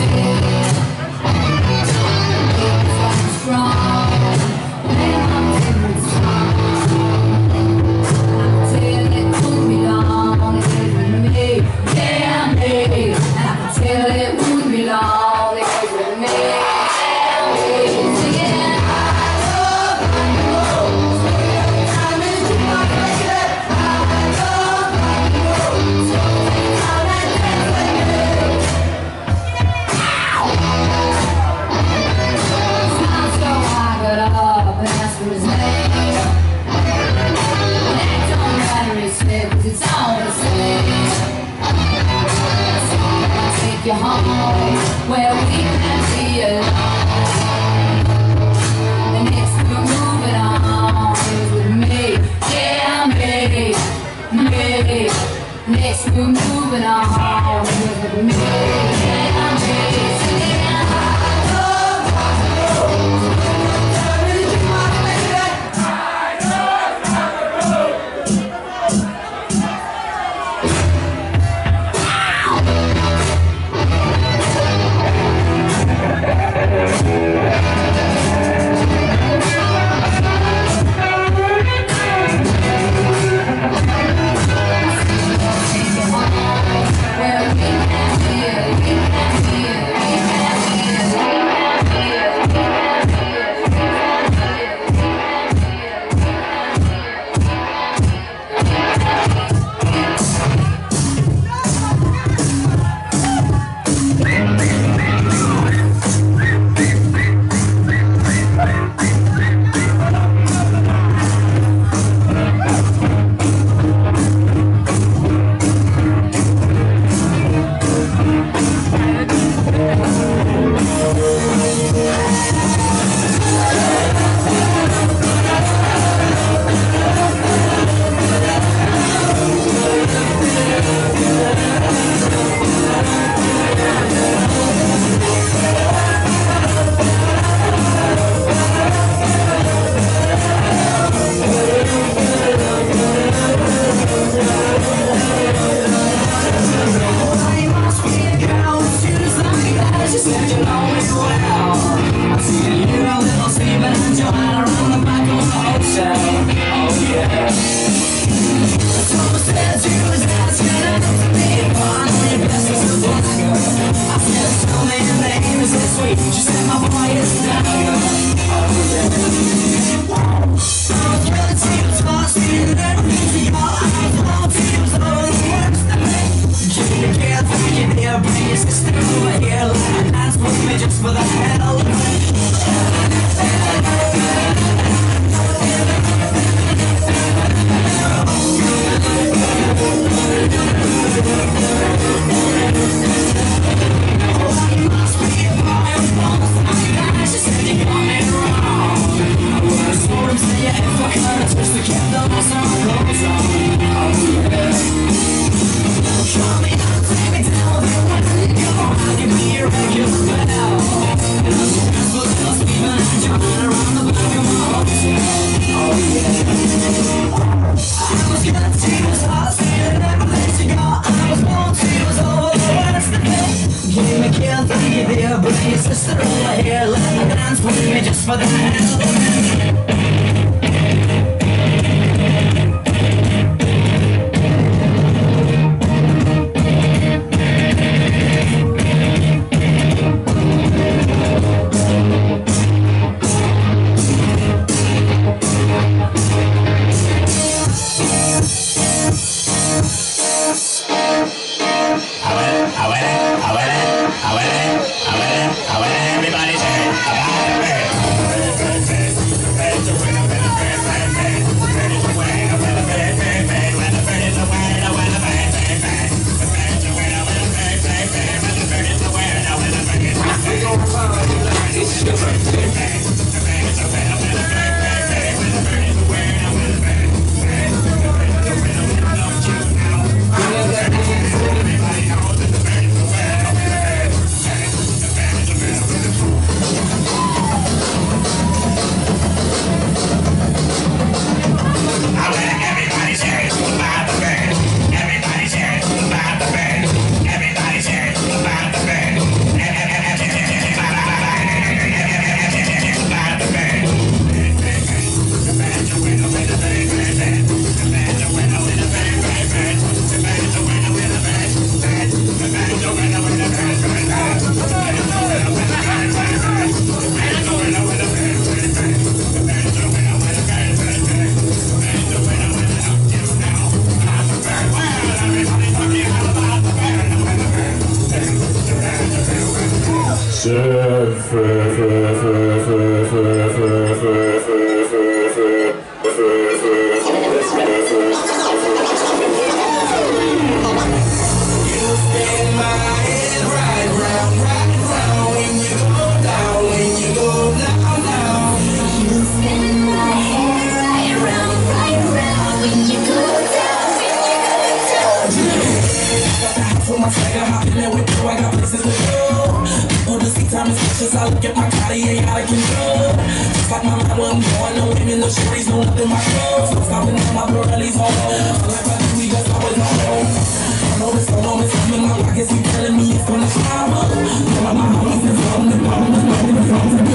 see We're moving on with me. Can hear bringing sister to my earlobe That's what me just for the hell with my swagger, hopping there with you. I got places to go. People just see time is precious. I look at my Cartier out of control. Just like my mind, where I'm going, no women, no shorties, no nothing. My clothes, no stopping at my Pirelli's on. All I got to do is always on. I know this alone is coming. My pockets keep telling me it's gonna shower. Tell my homies it's on the phone, it's on the phone.